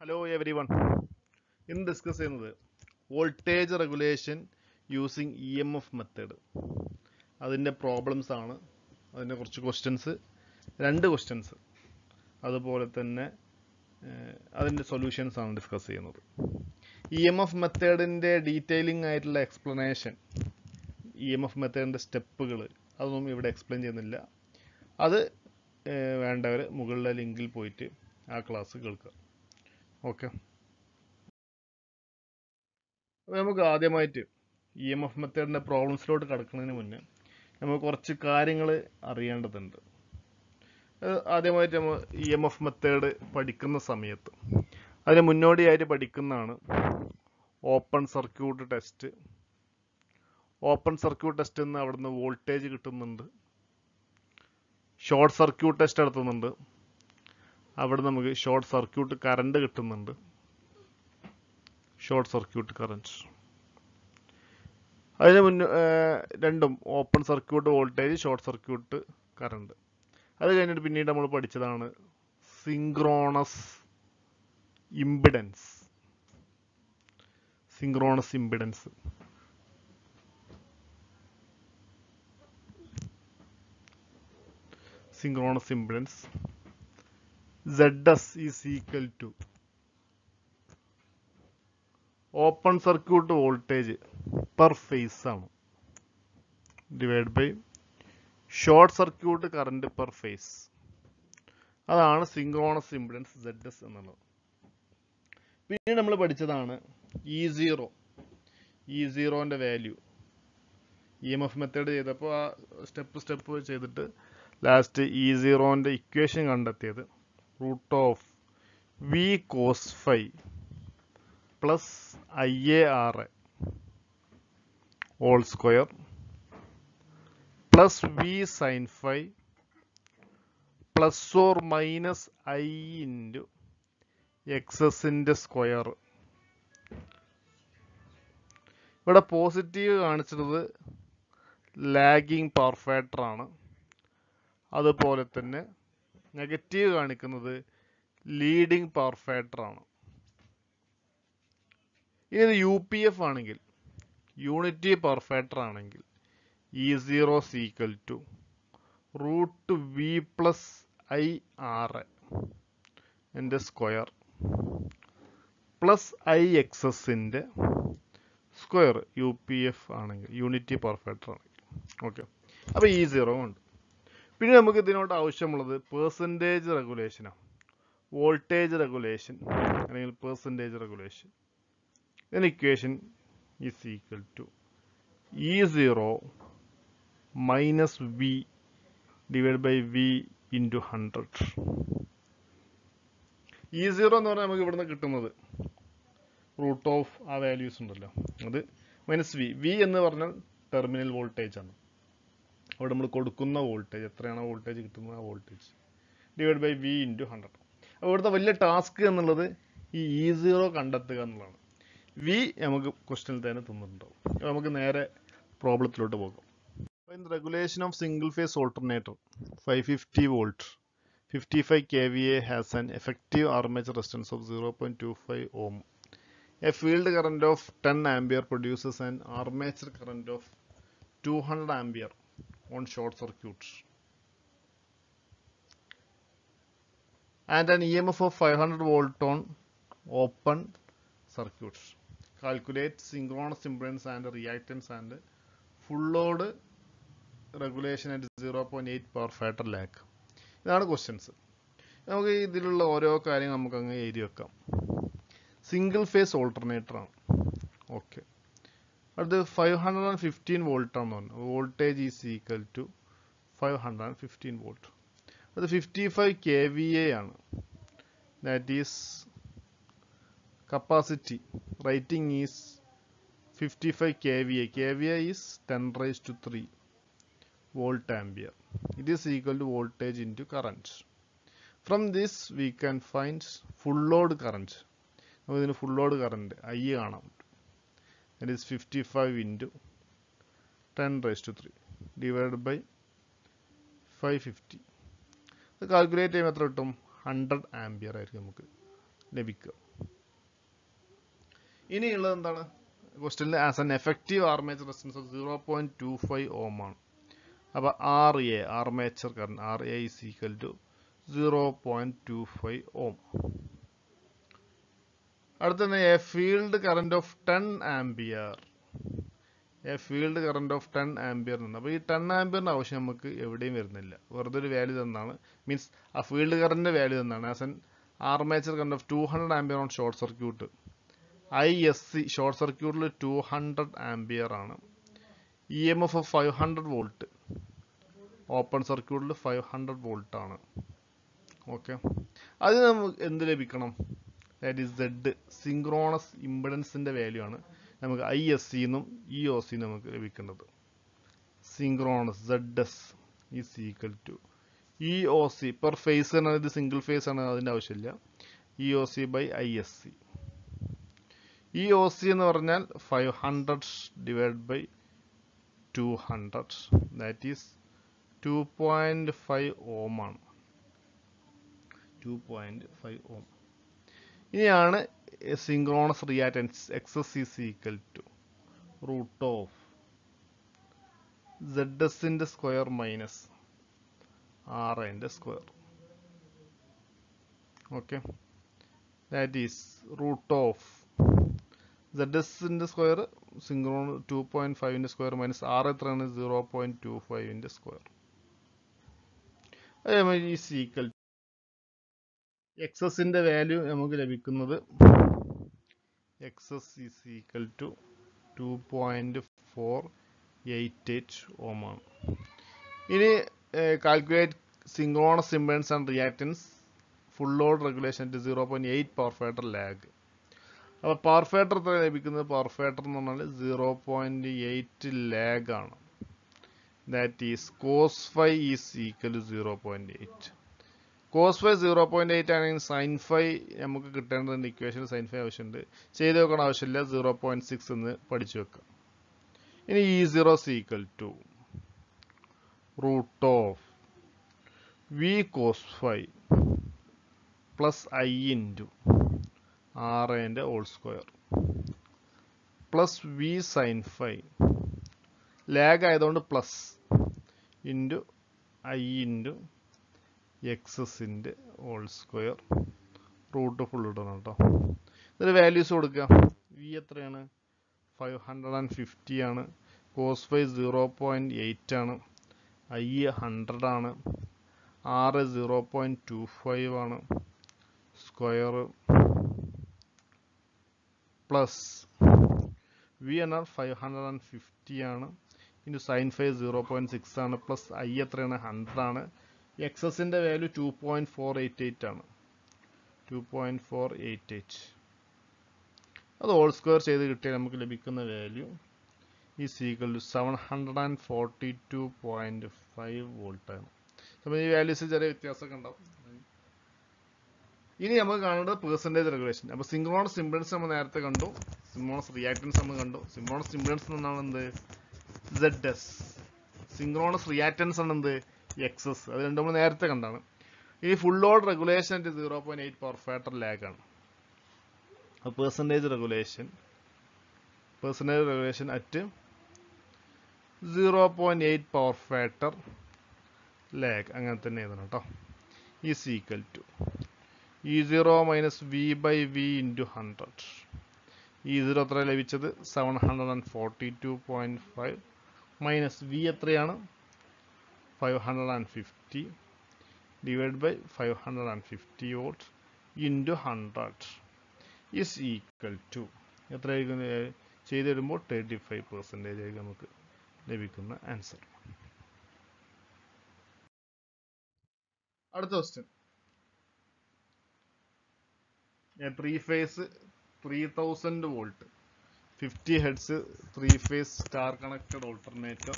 Hello everyone ഇന്ന് discuss ചെയ്യുന്നത് voltage regulation using E M F method അതിന്റെ problems ആണ്. അതിന്റെ കുറച്ച് ക്വസ്റ്റ്യൻസ് രണ്ട് ക്വസ്റ്റ്യൻസ് അതുപോലെ തന്നെ അതിന്റെ സൊല്യൂഷൻസ് ആണ് ഡിസ്കസ് ചെയ്യുന്നത്. ഇ എം എഫ് മെത്തേഡിന്റെ ഡീറ്റെയിലിംഗ് ആയിട്ടുള്ള എക്സ്പ്ലനേഷൻ ഇ എം എഫ് മെത്തേഡിന്റെ സ്റ്റെപ്പുകൾ അതൊന്നും ഇവിടെ എക്സ്പ്ലെയിൻ ചെയ്യുന്നില്ല. അത് വേണ്ടവർ മുകളിലെ ലിങ്കിൽ പോയിട്ട് ആ ക്ലാസ് കേൾക്കുക. ഓക്കെ. അപ്പോൾ നമുക്ക് ആദ്യമായിട്ട് ഇ എം എഫ് മെത്തേഡിന്റെ പ്രോബ്ലംസിലോട്ട് കടക്കുന്നതിന് മുന്നേ നമുക്ക് കുറച്ച് കാര്യങ്ങൾ അറിയേണ്ടതുണ്ട്. ആദ്യമായിട്ട് നമ്മൾ ഇ എം എഫ് മെത്തേഡ് പഠിക്കുന്ന സമയത്ത് അതിന് മുന്നോടിയായിട്ട് പഠിക്കുന്നതാണ് open circuit test open circuit test നിന്ന് അവിടുന്ന് വോൾട്ടേജ് കിട്ടുന്നുണ്ട്. ഷോർട്ട് സർക്യൂട്ട് ടെസ്റ്റ് നടത്തുന്നുണ്ട്. അവിടെ നമുക്ക് ഷോർട്ട് സർക്യൂട്ട് കറണ്ട് കിട്ടുന്നുണ്ട്. ഷോർട്ട് സർക്യൂട്ട് കറണ്ട് അതിന് മുന്നേ രണ്ടും open circuit voltage short circuit current അത് കഴിഞ്ഞിട്ട് പിന്നീട് നമ്മൾ പഠിച്ചതാണ് synchronous impedance synchronous impedance synchronous impedance. ZS is equal to. Open circuit voltage per phase ആണ്. Divide by short circuit current per phase അതാണ് സിങ്ക്രോണസ് ഇമ്പിഡൻസ് സെഡ് എസ് എന്നുള്ളത്. പിന്നീട് നമ്മൾ പഠിച്ചതാണ് E zero E സീറോന്റെ value E M F method ചെയ്തപ്പോൾ ആ step step ചെയ്തിട്ട് last E സീറോന്റെ ഇക്വേഷൻ കണ്ടെത്തിയത് of V cos phi plus I A R A whole square plus V sine phi plus or minus I into എക്സസിന്റെ square. ഇവിടെ positive കാണിച്ചിരുന്നത് lagging power factor ആണ് അതുപോലെ തന്നെ നെഗറ്റീവ് കാണിക്കുന്നത് leading power factor ആണ് ഇനി ഇത് യു പി എഫ് ആണെങ്കിൽ യൂണിറ്റി പവർ ഫാക്ടർ ആണെങ്കിൽ E zero is equal to root V plus I R എന്റെ സ്ക്വയർ പ്ലസ് ഐ എക്സസിന്റെ സ്ക്വയർ യു പി എഫ് ആണെങ്കിൽ യൂണിറ്റി പവർ ഫാക്ടർ ആണെങ്കിൽ ഓക്കെ അപ്പോൾ ഇ സീറോ ഉണ്ട്. പിന്നെ നമുക്ക് ഇതിനോട് ആവശ്യമുള്ളത് പേഴ്സന്റേജ് റെഗുലേഷനാണ് വോൾട്ടേജ് റെഗുലേഷൻ അല്ലെങ്കിൽ പേഴ്സന്റേജ് റെഗുലേഷൻ ഇതിന് equation is equal to E zero minus V divide by V into hundred E zero എന്ന് പറഞ്ഞാൽ നമുക്ക് ഇവിടുന്ന് കിട്ടുന്നത് റൂട്ട് ഓഫ് ആ വാല്യൂസ് ഉണ്ടല്ലോ. അത് മൈനസ് വി വി എന്ന് പറഞ്ഞാൽ ടെർമിനൽ വോൾട്ടേജ് ആണ്. അവിടെ നമ്മൾ കൊടുക്കുന്ന വോൾട്ടേജ് എത്രയാണ് വോൾട്ടേജ് കിട്ടുന്നത് ആ voltage divide by V into hundred അപ്പോൾ ഇവിടുത്തെ വലിയ ടാസ്ക് എന്നുള്ളത് ഈ ഇ സീറോ കണ്ടെത്തുക എന്നുള്ളതാണ്. വി നമുക്ക് ക്വസ്റ്റ്യനിൽ തന്നെ തന്നിട്ടുണ്ടാവും. നമുക്ക് നേരെ പ്രോബ്ലത്തിലോട്ട് പോകാം. അപ്പോൾ in regulation of single phase alternator five fifty volt fifty five K V A has an effective armature resistance of zero point two five ohm a field current of ten ampere produces on short circuits. and an EMF of 500 volt on open circuits. Calculate synchronous impedance and reactance and full load regulation at 0.8 per factor lag. ഇതാണ് questions നമുക്ക് ഇതിലുള്ള ഓരോ കാര്യം നമുക്ക് അങ്ങ് എഴുതി വെക്കാം single phase alternator ആണ് ഓക്കെ അടുത്ത് five hundred and fifteen volt ആണെന്ന് പറഞ്ഞു. Voltage is equal to five hundred and fifteen volt അത് fifty five K V A ആണ്. That is capacity rating is fifty five K V A K V A is ten raise to three volt ampere it is equal to voltage into current from this we can find full load current നമുക്കിതിന് full load current I കാണാം that is 55 into 10 raised to 3 divided by 550 അത് calculate ചെയ്യുമ്പോൾ എത്ര കിട്ടും? Hundred ampere ആയിരിക്കും നമുക്ക് ലഭിക്കുക. ഇനിയുള്ളത് എന്താണ്? ക്വസ്റ്റ്യനിൽ as an effective armature resistance zero point two five ohm ആണ്. അപ്പോൾ R A armature current R A is equal to zero point two five ohm അടുത്തത് a field current of ten ampere a field current of ten ampere എന്നാണ്. അപ്പോൾ ഈ ten ആംബിയറിന്റെ ആവശ്യം നമുക്ക് എവിടെയും വരുന്നില്ല. വെറുതെ ഒരു വാല്യൂ തന്നാണ്. മീൻസ് ആ ഫീൽഡ് കറന്റിന്റെ വാല്യൂ തന്നാണ്. As an armature current of two hundred ampere on short circuit I S C short സർക്യൂട്ടിൽ ടു ഹൺഡ്രഡ് ആംബിയർ ആണ്. E M F five hundred volt open സർക്യൂട്ടിൽ ഫൈവ് ഹൺഡ്രഡ് വോൾട്ടാണ് okay അത് നമുക്ക് എന്ത് ലഭിക്കണം? ദാറ്റ് ഈസ് സെഡ് സിങ്ക്രോണസ് ഇമ്പിഡൻസിന്റെ value ആണ് നമുക്ക് ഐ എസ് സി എന്നും ഇ ഒ സി നമുക്ക് ലഭിക്കേണ്ടത് synchronous Z S is equal to E O C per phase ആണ് ഇത് സിംഗിൾ ഫേസ് ആണ് അതിന്റെ ആവശ്യമില്ല. E O C by I S C E O C എന്ന് പറഞ്ഞാൽ five hundred divide by two hundred that is two point five ohm ആണ്. Two point five ohm ഇനിയാണ് synchronous reactance X S is equal to root of Z എസിന്റെ square minus R എന്റെ square okay that is root of Z എസിന്റെ square സിങ്ക്രോൺ two point ഫൈവിന്റെ square minus R എത്രയാണ്? Zero point two ഫൈവിന്റെ square അതേമാതിരി is equal എക്സസിന്റെ value നമുക്ക് ലഭിക്കുന്നത് X S is equal to two point four eight eight ohm ആണ്. ഇനി calculate synchronous impedance and reactance full load regulation zero point eight power factor lag അപ്പോൾ power factor എത്ര ലഭിക്കുന്നത്? Power factor എന്ന് പറഞ്ഞാൽ സീറോ പോയിന്റ് എയ്റ്റ് ലാഗ് ആണ്. That is cos phi is equal to zero point eight cos phi zero point eight ആണെങ്കിൽ sine phi നമുക്ക് കിട്ടേണ്ടതുണ്ട്. Equation sign five ആവശ്യമുണ്ട്. ചെയ്ത് വെക്കണ ആവശ്യമില്ല. സീറോ പോയിന്റ് സിക്സ് എന്ന് പഠിച്ചു വെക്കാം. ഇനി E zero is equal to root of V cos phi plus I into R എന്റെ whole square plus V sine phi lag ആയതുകൊണ്ട് പ്ലസ് ഇന്റു ഐ ഇന്റു എക്സസിന്റെ ഹോൾ സ്ക്വയർ റൂട്ട് ഫുൾ ഇടണം കേട്ടോ. ഇതിൽ വാല്യൂസ് കൊടുക്കുക വി എത്രയാണ്? Five hundred and fifty ആണ്. Cos phi zero point eight ആണ്. ഐ ഹൺഡ്രഡ് ആണ്. ആറ് സീറോ പോയിന്റ് ടു ഫൈവ് ആണ്. Square plus V N R five hundred and fifty ആണ്. Into sine phi zero point six ആണ്. Plus I എത്രയാണ്? Hundred ആണ്. എക്സസിന്റെ value two point four eight eight ആണ്. Two point four eight eight അത് whole square ചെയ്ത് കിട്ടിയാൽ നമുക്ക് ലഭിക്കുന്ന value E is equal to seven hundred and forty two point five volt ആണ്. അപ്പോൾ ഈ വാല്യൂസ് ചെറിയ വ്യത്യാസമൊക്കെ ഉണ്ടാവും. ഇനി നമുക്ക് കാണേണ്ടത് പെർസെന്റേജ് റെഗുലേഷൻ അപ്പോൾ സിംഗ്രോണസ് ഇമ്പിഡൻസ് നമ്മൾ നേരത്തെ കണ്ടു. സിംഗ്രോണസ് റിയാക്റ്റൻസ് നമ്മൾ കണ്ടു. സിംഗ്രോണസ് ഇമ്പിഡൻസ് എന്നാണ് എന്ത്? സെഡ് എസ് സിംഗ്രോണസ് റിയാക്റ്റൻസ് ആണ് എന്ത്? എക്സസ് അത് രണ്ടും നമ്മൾ നേരത്തെ കണ്ടാണ്. ഈ full load regulation at zero point eight power factor lag ആണ്. Percentage regulation percentage regulation at zero point eight power factor lag അങ്ങനെ തന്നെ എഴുതണം കേട്ടോ is equal to E zero minus V by V into hundred E zero എത്ര ലഭിച്ചത്? Seven hundred and forty two point five minus V എത്രയാണ്? Five hundred and fifty divide by five hundred and fifty volt into hundred is equal to എത്രയായിരിക്കും ചെയ്ത് വരുമ്പോൾ thirty five percentage ആയിരിക്കും നമുക്ക് ലഭിക്കുന്ന answer അടുത്ത question three phase three thousand volt fifty hertz three phase star connected alternator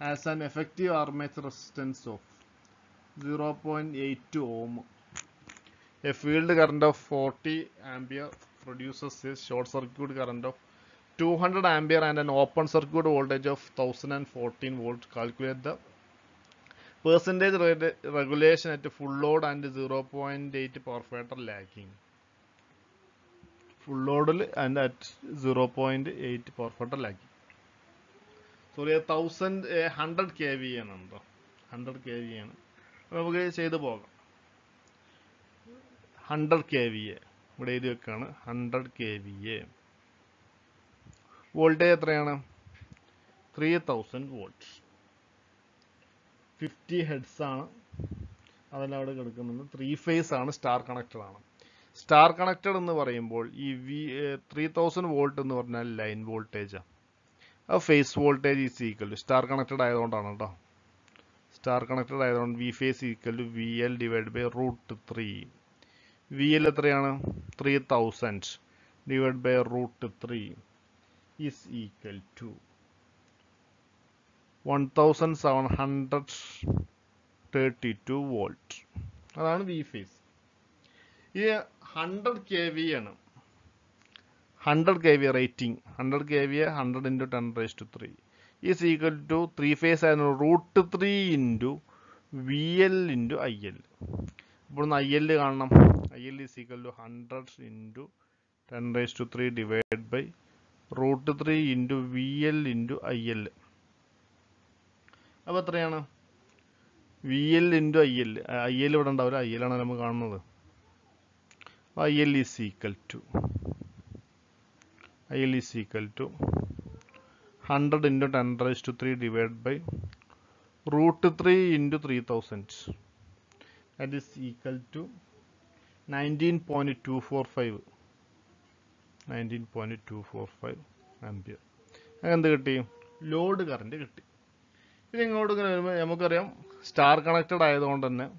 has an effective armature resistance of 0.82 ohm. A field current of 40 ampere produces a short circuit current of 200 ampere and an open circuit voltage of 1014 volt. Calculate the percentage re- regulation at full load and 0.8 power factor lagging. ലോഡിൽ and at zero point eight power ഫട്ടലാക്കി sorry thousand hundred K V ആണ് കേട്ടോ hundred K V ആണ് നമുക്ക് ചെയ്തു പോകാം. Hundred K V A ഇവിടെ എഴുതി വെക്കാണ്. Hundred K V A voltage എത്രയാണ്? Three thousand volt fifty hertz ആണ്. അതെല്ലാം അവിടെ കിടക്കുന്നത് ത്രീ ഫേസ് ആണ് സ്റ്റാർ കണക്റ്റഡ് ആണ്. സ്റ്റാർ കണക്റ്റഡ് എന്ന് പറയുമ്പോൾ ഈ വി ത്രീ തൗസൻഡ് വോൾട്ട് എന്ന് പറഞ്ഞാൽ ലൈൻ വോൾട്ടേജാണ് phase voltage is equal to star connected ആയതുകൊണ്ടാണ് കേട്ടോ സ്റ്റാർ കണക്റ്റഡ് ആയതുകൊണ്ട് V phase equal to V L divide by root three V L എത്രയാണ്? Three thousand divide by root three is equal to one thousand seven hundred thirty two volt അതാണ് V phase ഈ hundred K V ആണ്. Hundred K V rating hundred K V hundred into ten raise to three is equal to three phase ആയിരുന്നു root three into V L into I L ഇപ്പോൾ ഒന്ന് I L കാണണം. I L is equal to hundred into ten raise to three divide by root three into V L into I L അപ്പോൾ എത്രയാണ്? V L into I L I L ഇവിടെ ഉണ്ടാവില്ല. I L ആണ് നമ്മൾ കാണുന്നത്. To I L is equal to three divide by root three into three thousand that is equal to nineteen point two four five nineteen point two four five ampere എന്ത് കിട്ടി? Load current കിട്ടി. ഇത് ഇങ്ങോട്ട് ഇങ്ങനെ വരുമ്പോൾ നമുക്കറിയാം star connected ആയതുകൊണ്ട് തന്നെ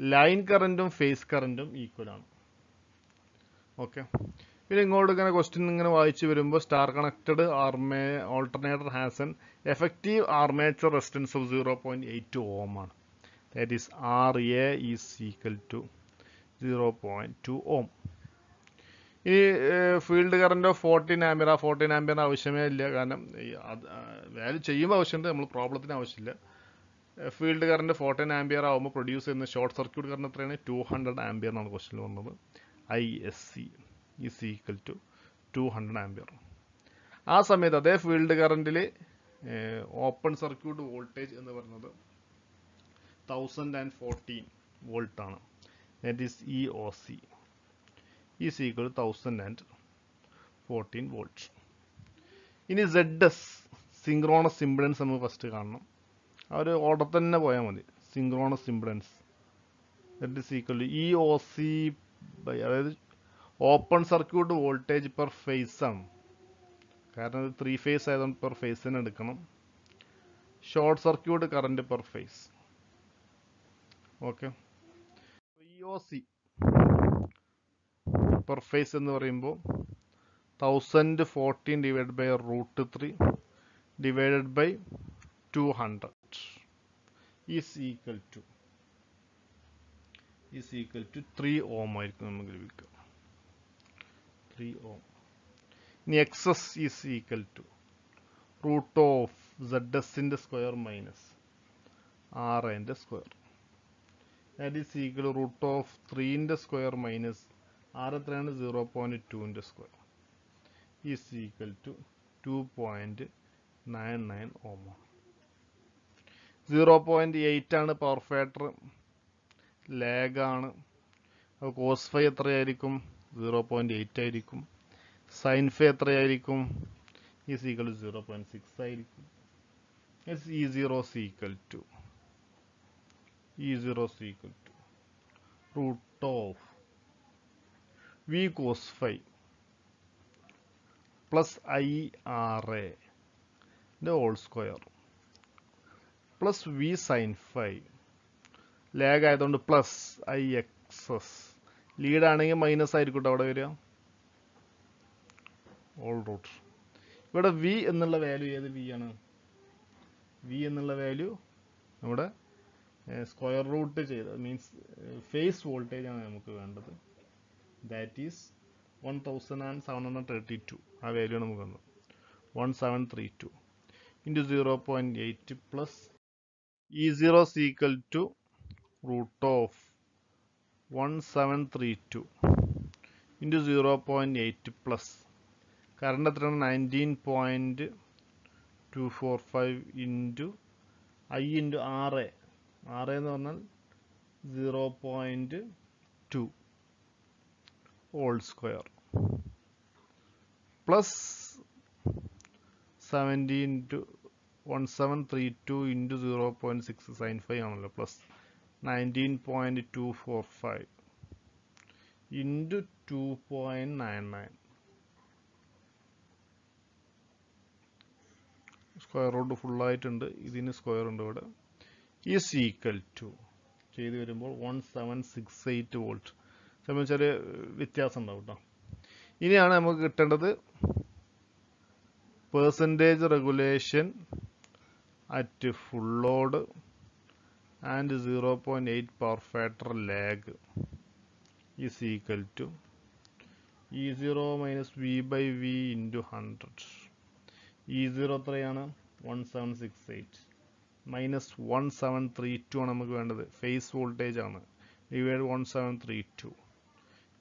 ലൈൻ കറന്റും ഫേസ് കറന്റും ഈക്വൽ ആണ്. ഓക്കെ പിന്നെ ഇങ്ങോട്ട് ഇങ്ങനെ ക്വസ്റ്റ്യൻ ഇങ്ങനെ വായിച്ചു വരുമ്പോൾ star connected ആർമേ alternator has effective armature resistance of zero point eight ohm ആണ്. That is R A is equal to zero point two ohm ഈ field current of fourteen ampere ആ ഫോർട്ടീൻ ആമ്പിയർ ആവശ്യമേ ഇല്ല. കാരണം value ചെയ്യുമ്പോൾ ആവശ്യമുണ്ട്. നമ്മൾ പ്രോബ്ലത്തിന് ആവശ്യമില്ല. ഫീൽഡ് കറന്റ് ഫോർട്ടീൻ ആമ്പിയർ ആകുമ്പോൾ പ്രൊഡ്യൂസ് ചെയ്യുന്ന ഷോർട്ട് സർക്യൂട്ട് കറണ്ട് എത്രയാണ്? ടു ഹൺഡ്രഡ് ആംബിയർ എന്നാണ് ക്വസ്റ്റിൽ വന്നത്. I S C is equal to two hundred ampere ആ സമയത്ത് അതേ ഫീൽഡ് കറണ്ടിൽ ഓപ്പൺ സർക്യൂട്ട് വോൾട്ടേജ് എന്ന് പറയുന്നത് thousand and fourteen വോൾട്ടാണ് that is E O C is equal thousand and fourteen volt ഇനി സെഡ് എസ് സിങ്ക്രോണസ് ഇമ്പിഡൻസ് നമുക്ക് first കാണണം. ആ ഒരു ഓർഡർ തന്നെ പോയാൽ മതി. Synchronous impedance that is equal E O C by അതായത് open circuit voltage per phase ആണ് കാരണം ഇത് ത്രീ ഫേസ് ആയതുകൊണ്ട് പെർ ഫേസിന് എടുക്കണം. Short circuit current per phase okay per phase എന്ന് പറയുമ്പോൾ thousand fourteen divide by root three divided by two hundred is equal to is equal to three ohm ആയിരിക്കും നമുക്ക് ലഭിക്കുക. ത്രീ ഓം ഇനി X S is equal to root of Z എസിന്റെ square minus R എന്റെ square that is equal root of ത്രീന്റെ square minus R എത്രയാണ്? Zero point ടുവിന്റെ square is equal to two point nine nine ഓമാണ് zero point eight ആണ് power factor ലാഗാണ് അപ്പോൾ cos phi എത്രയായിരിക്കും? Zero point eight ആയിരിക്കും. Sine phi എത്രയായിരിക്കും? ഈ is equal to zero point six ആയിരിക്കും. S E zero is equal to E zero is equal to root of V cos phi plus I R A whole square plus V sine phi lag ആയതുകൊണ്ട് plus I X S lead ആണെങ്കിൽ minus ആയിരിക്കും അവിടെ വരിക. Whole root ഇവിടെ V എന്നുള്ള value ഏത് V ആണ്? V എന്നുള്ള വാല്യൂ നമ്മുടെ സ്ക്വയർ റൂട്ട് ചെയ്ത് മീൻസ് ഫേസ് വോൾട്ടേജ് ആണ് നമുക്ക് വേണ്ടത്. That is one thousand and seven hundred thirty two ആ വാല്യൂ നമുക്ക് വന്നത് one seven three two into zero point eight plus E zero is equal to root of one seven three two into zero point eight plus current എത്രയാണ്? Nineteen point two four five into I into R R എന്ന് പറഞ്ഞാൽ zero point two whole square plus seventy into one seven three two into zero point six sine five ആണല്ലോ. Plus nineteen point two four five into two point nine nine square root ഫുള്ളായിട്ടുണ്ട് ഇതിന് square ഉണ്ട് ഇവിടെ. Is equal to ചെയ്ത് വരുമ്പോൾ one seven six eight volt സംബന്ധിച്ചാൽ വ്യത്യാസം ഉണ്ടാവും കേട്ടോ. ഇനിയാണ് നമുക്ക് കിട്ടേണ്ടത് percentage regulation at full load power factor lag is equal to E zero minus V by V into hundred E zero എത്രയാണ്? One seven six eight minus one seven three two ആണ് നമുക്ക് വേണ്ടത്. ഫേസ് വോൾട്ടേജ് ആണ്. Divide one seven three two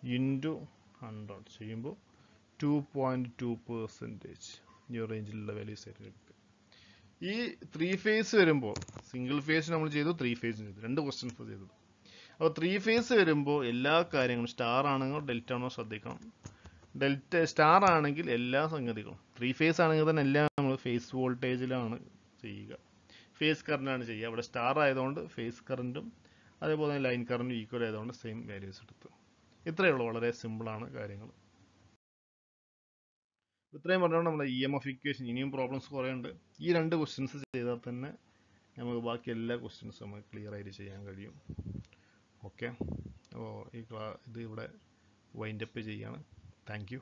into hundred ചെയ്യുമ്പോൾ two point two percentage ഈ റേഞ്ചിലുള്ള values ആയിട്ട് കിട്ടുക ഈ ത്രീ ഫേസ് വരുമ്പോൾ സിംഗിൾ ഫേസ് നമ്മൾ ചെയ്തു ത്രീ ഫേസ് ചെയ്തു. രണ്ട് ക്വസ്റ്റ്യൻസ് ചെയ്തത്. അപ്പോൾ ത്രീ ഫേസ് വരുമ്പോൾ എല്ലാ കാര്യങ്ങളും സ്റ്റാർ ആണെങ്കിൽ ഡെൽറ്റ ആണോ ശ്രദ്ധിക്കണം. ഡെൽറ്റ സ്റ്റാർ ആണെങ്കിൽ എല്ലാ സംഗതികളും. ത്രീ ഫേസ് ആണെങ്കിൽ തന്നെ എല്ലാം നമ്മൾ ഫേസ് വോൾട്ടേജിലാണ് ചെയ്യുക. ഫേസ് കറണ്ടാണ് ചെയ്യുക. അവിടെ സ്റ്റാർ ആയതുകൊണ്ട് ഫേസ് കറണ്ടും അതേപോലെ തന്നെ ലൈൻ കറണ്ടും ഈക്വൽ ആയതുകൊണ്ട് സെയിം വാല്യൂസ് എടുത്തു. ഇത്രയേ ഉള്ളൂ. വളരെ സിമ്പിളാണ് കാര്യങ്ങൾ ഇത്രയും പറഞ്ഞുകൊണ്ട് നമ്മുടെ ഇ എം എഫ് ഇക്വേഷൻ ഇനിയും പ്രോബ്ലംസ് കുറേ ഉണ്ട് ഈ രണ്ട് ക്വസ്റ്റ്യൻസ് ചെയ്താൽ തന്നെ നമുക്ക് ബാക്കി എല്ലാ ക്വസ്റ്റ്യൻസും നമുക്ക് ക്ലിയർ ആയിട്ട് ചെയ്യാൻ കഴിയും. ഓക്കെ അപ്പോൾ ഈ ക്ലാ ഇത് ഇവിടെ വൈൻഡപ്പ് ചെയ്യാണ്. താങ്ക്